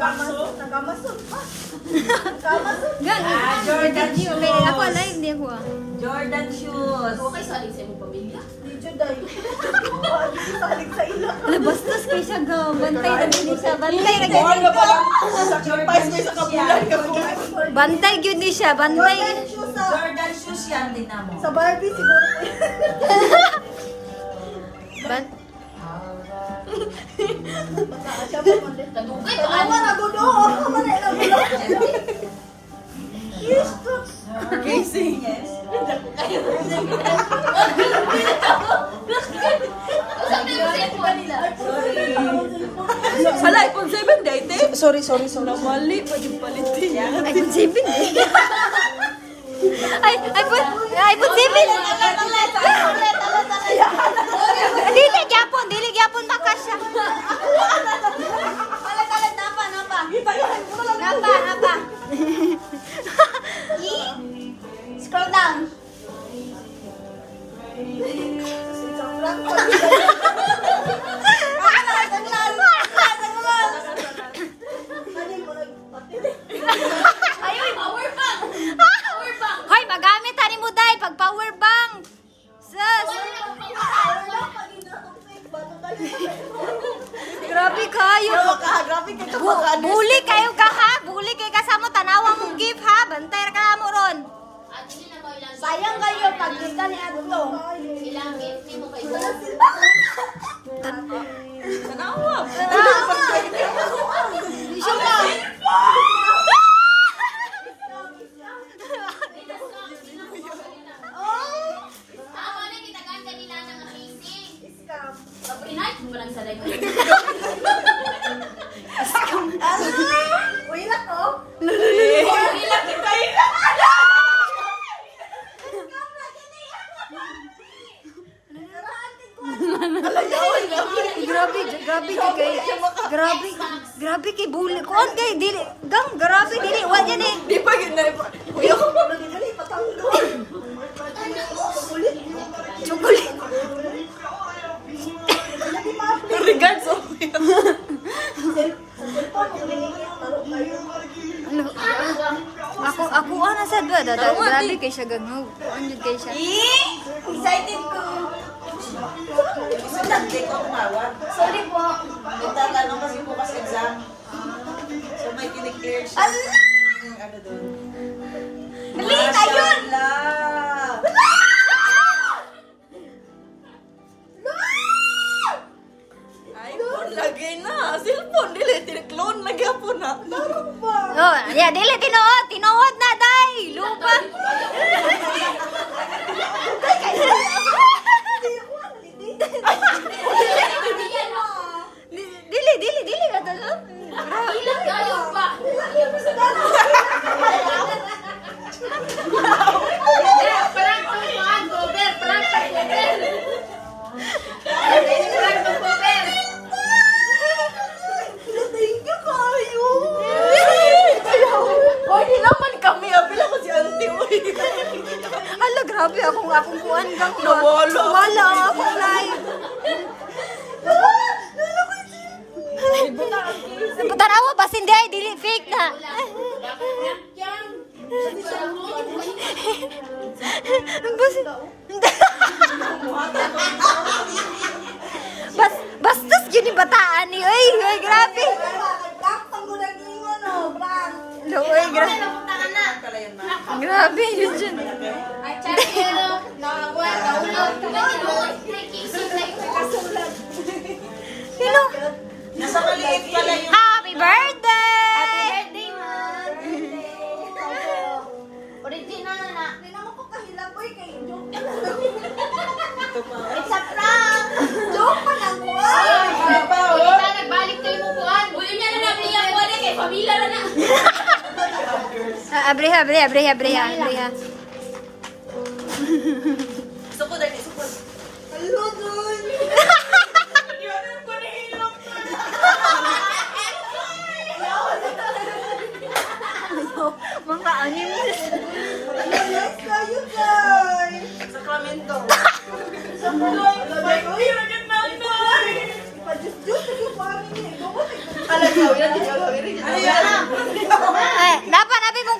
Nagamasod. Nagamasod pa. Nagamasod. Gan, Ah, Jordan shoes. okay, ako alive, hindi ako ah. Jordan shoes. Okay, saling sa imong pamilya. Di. Oh, salig sa ilang. Ala, bastos kay siya ga. Bantay na din siya. Bantay na Ano ba lang? Sacrifice mo sa kabulan ka po. Bantay gyud ni siya. Bantay. Jordan shoes sa Jordan shoes yan, tingnan mo. sa Barbie siguro. Ban Ano pa. ako doon? Ano man na gulo? Yes, to. Casing. Yes. Sabi mo sa cellphone nila. Hala, iPhone 7 day, te. Sorry, sorry, sorry. Namali, pa yung palitin. Ay, pun 7 eh. Ay, ay, pun, ay, pun 7. Dili gyapon, dili gyapon makasya. Kalat-kalat napa, napa. Napa, napa. Scroll down. Grabe kayo. Bu- Buli kayo ka ha. Buli kay kasama tanawa mong gift ha. Bantay ka mo ron. Mo Sayang kayo pag kita ni Adlo. ilang gift mo kay Tanawa. Nila ng amazing. Pinay mo lang sa live. Uy, lako. Ilang kita Grabe, grabe di kay. Grabe. Grabe kay buli ko. On kay dili. Gang grabe dili wa yan eh. Di pa yun na. Kuya ko. Chocolate. Regards, oh. Ano? Ako ako ana sad ba da da- grabe kay siya gang. Ano jud kay siya. Excited ko. Sorry po. Siya. Allah! Yung ano doon. Mali, ayun! Mashallah! iPhone lagi na. Cellphone, dili. Lagi po na. Oh, ya dili tinuod, tinuod na dai. Lupa. Grabe akong akong kuan gang kuan. Nawala. Wala akong live. Tanawa ba hindi ay dili fake na. Bas Bas bastos yun yung bataan ni Uy, uy, grabe. Nagtakpan ko ng lingon, oh, Bran. Uy, grabe. Grabe yun dyan. Hello. Nasa maliit pala yung... Happy birthday! birthday, man. Original na. Hindi naman ko kahilaboy kay joke. It's a prank. Joke pa lang ko. Ano oh? Uy, na, nagbalik kayo mo kuhan. Uy, yun yan na nabliya ko na kay pamilya na na. Ah, abreha, abreha, abreha, abreha, abreha. Dali, suko. Hello, dun. Mga anim. Yes, kayo, guys. Sacramento. Sa buhay. Uy, uy. Ipa-juice-juice ko yung pangin eh. Gawin eh. Ano yan? Eh, dapat nabi mong ang ang